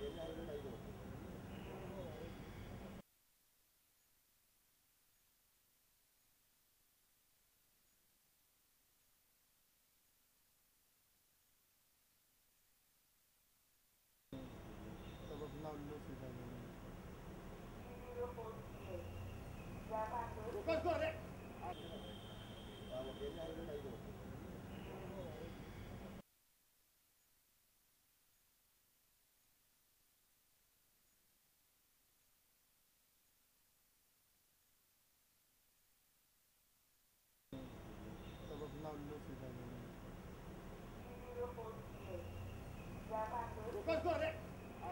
Go, go, go, go. Go, go,